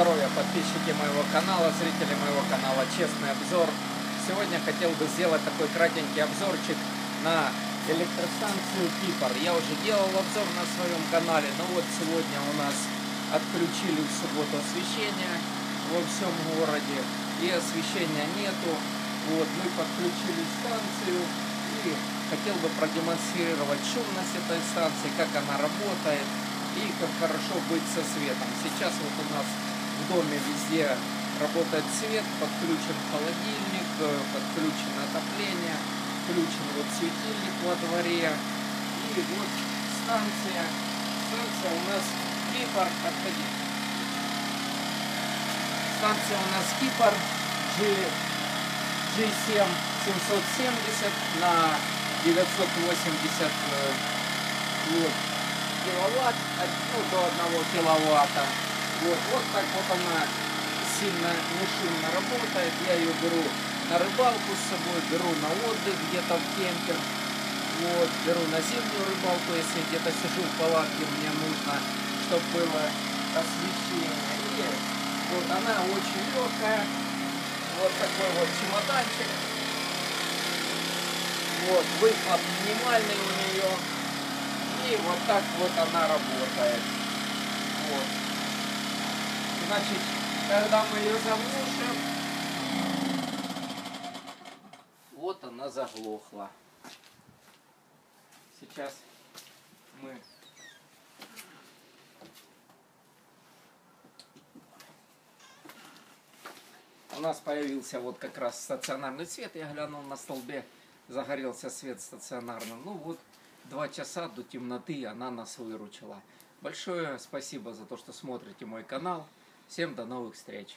здоровья, подписчики моего канала, зрители моего канала Честный обзор. Сегодня хотел бы сделать такой кратенький обзорчик на электростанцию Кипр. Я уже делал обзор на своем канале, но вот сегодня у нас отключили в субботу освещение во всем городе, и освещения нету. Вот, мы подключили станцию и хотел бы продемонстрировать шумность этой станции, как она работает и как хорошо быть со светом. Сейчас вот у нас в доме везде работает свет, подключен холодильник, э, подключено отопление, включен вот светильник во дворе. И вот станция, станция у нас Кипр, отходи. Станция у нас Кипр G, G7 770 на 980 вот, киловатт, ну, до 1 киловатта. Вот, вот так вот она сильно не работает. Я ее беру на рыбалку с собой, беру на отдых где-то в кемпер. Вот, беру на зимнюю рыбалку, если где-то сижу в палатке, мне нужно, чтобы было освещение. И вот она очень легкая. Вот такой вот чемоданчик. Вот, выхлоп минимальный у нее. И вот так вот она работает. Значит, когда мы ее заглушим, вот она заглохла. Сейчас мы у нас появился вот как раз стационарный свет. Я глянул на столбе, загорелся свет стационарный. Ну вот, два часа до темноты она нас выручила. Большое спасибо за то, что смотрите мой канал. Всем до новых встреч!